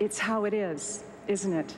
It's how it is, isn't it?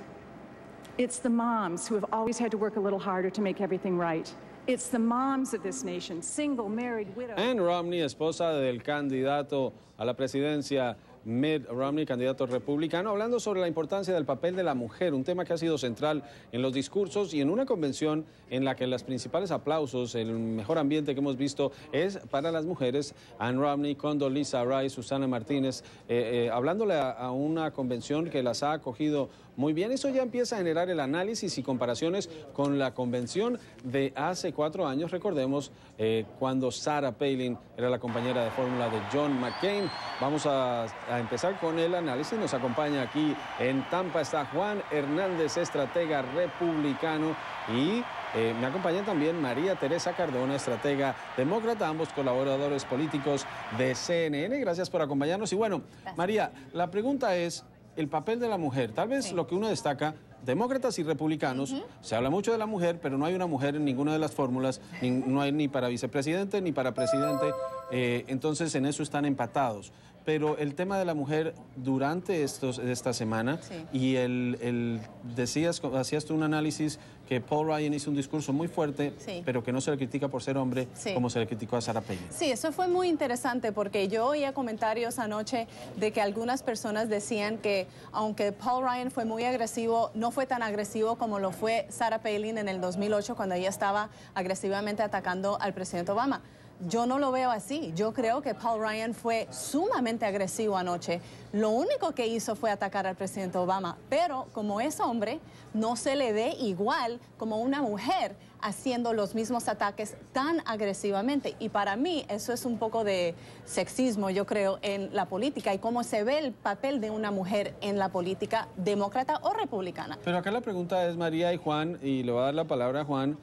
It's the moms who have always had to work a little harder to make everything right. It's the moms of this nation, single, married, widow. Ann Romney, esposa del candidato a la presidencia Mitt Romney, candidato republicano, hablando sobre la importancia del papel de la mujer, un tema que ha sido central en los discursos y en una convención en la que los principales aplausos, el mejor ambiente que hemos visto es para las mujeres. Ann Romney, Condoleezza Rice, Susana Martínez, eh, eh, hablándole a, una convención que las ha acogido muy bien. Eso ya empieza a generar el análisis y comparaciones con la convención de hace cuatro años. Recordemos eh, cuando Sarah Palin era la compañera de fórmula de John McCain. Vamos a empezar con el análisis. Nos acompaña aquí en Tampa está Juan Hernández, estratega republicano, y eh, me acompaña también María Teresa Cardona, estratega demócrata, ambos colaboradores políticos de CNN. Gracias por acompañarnos. Y bueno, María, la pregunta es el papel de la mujer. Tal vez lo que uno destaca demócratas y republicanos, se habla mucho de la mujer, pero no hay una mujer en ninguna de las fórmulas, no hay ni para vicepresidente ni para presidente, eh, entonces en eso están empatados pero el tema de la mujer durante estos, esta semana y el, decías, hacías tú un análisis que Paul Ryan hizo un discurso muy fuerte, pero que no se le critica por ser hombre como se le criticó a Sarah Palin. Sí, eso fue muy interesante porque yo oía comentarios anoche de que algunas personas decían que aunque Paul Ryan fue muy agresivo, no fue tan agresivo como lo fue Sarah Palin en el 2008 cuando ella estaba agresivamente atacando al presidente Obama. Yo no lo veo así. Yo creo que Paul Ryan fue sumamente agresivo anoche. Lo único que hizo fue atacar al presidente Obama, pero como es hombre, no se le ve igual como una mujer haciendo los mismos ataques tan agresivamente. Y para mí eso es un poco de sexismo, yo creo, en la política y cómo se ve el papel de una mujer en la política demócrata o republicana. Pero acá la pregunta es, María y Juan, y le voy a dar la palabra a Juan.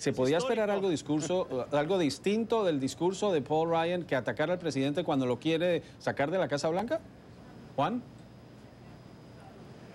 ¿Se podía esperar algo, discurso, algo distinto del discurso de Paul Ryan que atacar al presidente cuando lo quiere sacar de la Casa Blanca? Juan.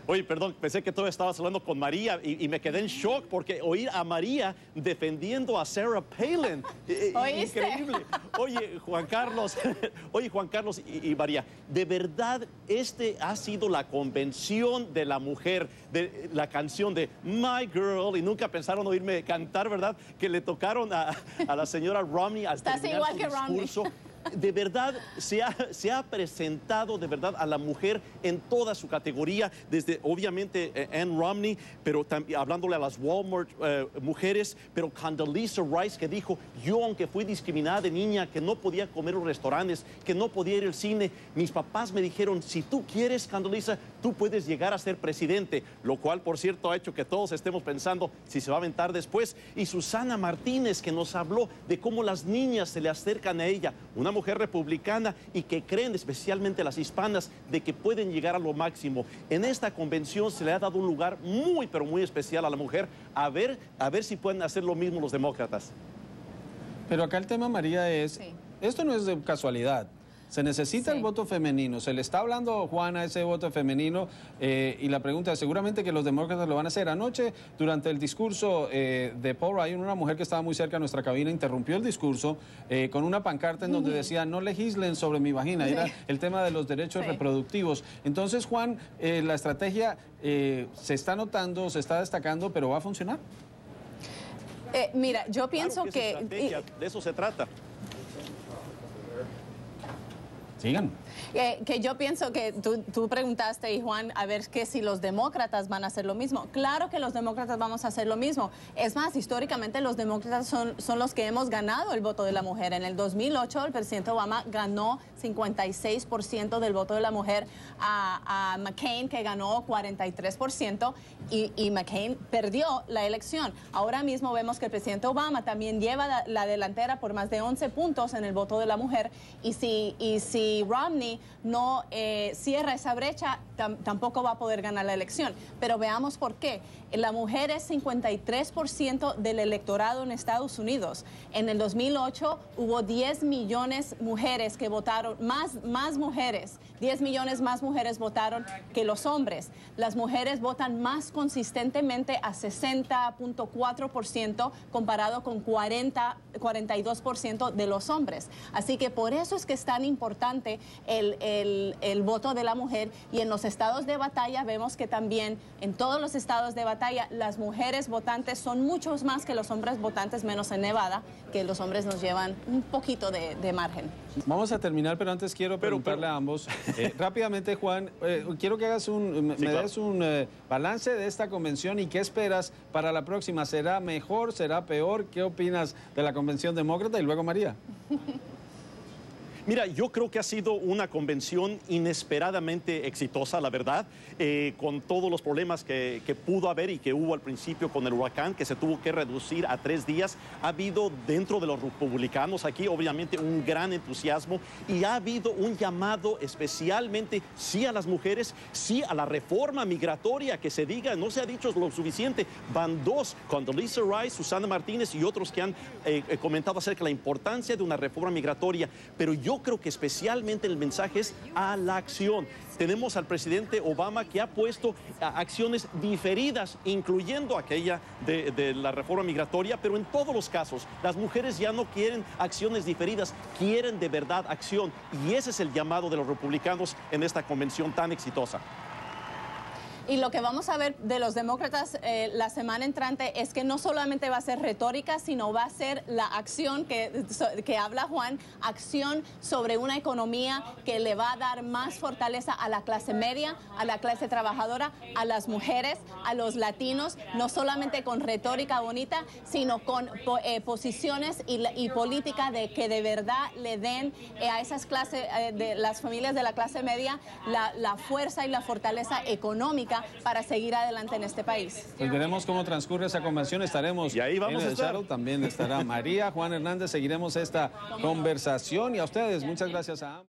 Oye, perdón, pensé que todavía estabas hablando con María y, me quedé en shock porque oír a María defendiendo a Sarah Palin. Eh, increíble. Oye, Juan Carlos, oye, Juan Carlos y, María, de verdad, este ha sido la convención de la mujer, de la canción de My Girl, y nunca pensaron oírme cantar, ¿verdad? Que le tocaron a, la señora Romney hasta Estás igual que discurso de verdad se ha, se ha, presentado de verdad a la mujer en toda su categoría, desde obviamente eh, Ann Romney, pero también hablándole a las Walmart eh, mujeres, pero Condoleezza Rice que dijo, yo aunque fui discriminada de niña, que no podía comer en restaurantes, que no podía ir al cine, mis papás me dijeron, si tú quieres, Condoleezza, tú puedes llegar a ser presidente, lo cual por cierto ha hecho que todos estemos pensando si se va a aventar después. Y Susana Martínez que nos habló de cómo las niñas se le acercan a ella, una mujer republicana y que creen, especialmente las hispanas, de que pueden llegar a lo máximo. En esta convención se le ha dado un lugar muy, pero muy especial a la mujer, a ver, a ver si pueden hacer lo mismo los demócratas. Pero acá el tema, María, es, esto no es de casualidad. Se necesita el voto femenino. Se le está hablando, Juana, ese voto femenino. Eh, y la pregunta es, seguramente que los demócratas lo van a hacer. Anoche, durante el discurso eh, de Paul Ryan, una mujer que estaba muy cerca de nuestra cabina interrumpió el discurso eh, con una pancarta en donde decía, no legislen sobre mi vagina. Era el tema de los derechos reproductivos. Entonces, Juan, la estrategia se está notando, se está destacando, pero ¿va a funcionar? mira, yo pienso que... De eso se trata. Sigan. Eh, que yo pienso que tú, preguntaste, y Juan, a ver que si los demócratas van a hacer lo mismo. Claro que los demócratas vamos a hacer lo mismo. Es más, históricamente los demócratas son, son los que hemos ganado el voto de la mujer. En el 2008 el presidente Obama ganó 56% del voto de la mujer a, McCain, que ganó 43%, y, y, McCain perdió la elección. Ahora mismo vemos que el presidente Obama también lleva la, delantera por más de 11 puntos en el voto de la mujer, y si, y si Romney no eh, cierra esa brecha, tampoco va a poder ganar la elección. Pero veamos por qué. La mujer es 53% del electorado en Estados Unidos. En el 2008 hubo 10 millones mujeres que votaron, más, más mujeres, 10 millones más mujeres votaron que los hombres. Las mujeres votan más consistentemente a 60.4% comparado con 40, 42% de los hombres. Así que por eso es que es tan importante el el, el, el, voto de la mujer y en los estados de batalla vemos que también en todos los estados de batalla las mujeres votantes son muchos más que los hombres votantes, menos en Nevada, que los hombres nos llevan un poquito de, de margen. Vamos a terminar, pero antes quiero preguntarle pero, pero... a ambos. Eh, rápidamente, Juan, eh, quiero que hagas un, me, sí, claro. des un eh, balance de esta convención y qué esperas para la próxima. ¿Será mejor? ¿Será peor? ¿Qué opinas de la convención demócrata? Y luego María. Mira, yo creo que ha sido una convención inesperadamente exitosa, la verdad, eh, con todos los problemas que, pudo haber y que hubo al principio con el huracán, que se tuvo que reducir a tres días. Ha habido dentro de los republicanos aquí, obviamente, un gran entusiasmo y ha habido un llamado especialmente, sí a las mujeres, sí a la reforma migratoria, que se diga, no se ha dicho lo suficiente. Van dos, con Lisa Rice, Susana Martínez y otros que han eh, comentado acerca de la importancia de una reforma migratoria, pero yo creo que especialmente el mensaje es a la acción. Tenemos al presidente Obama que ha puesto acciones diferidas, incluyendo aquella de, de, la reforma migratoria, pero en todos los casos las mujeres ya no quieren acciones diferidas, quieren de verdad acción. Y ese es el llamado de los republicanos en esta convención tan exitosa. Y lo que vamos a ver de los demócratas eh, la semana entrante es que no solamente va a ser retórica, sino va a ser la acción que, que habla Juan, acción sobre una economía que le va a dar más fortaleza a la clase media, a la clase trabajadora, a las mujeres, a los latinos, no solamente con retórica bonita, sino con eh, posiciones y, y, política de que de verdad le den eh, a esas clases, de las familias de la clase media, la fuerza y la fortaleza económica para seguir adelante en este país. Pues veremos cómo transcurre esa convención, estaremos y ahí vamos en el a estar. Shadow, también estará María, Juan Hernández, seguiremos esta conversación y a ustedes, muchas gracias a ambos.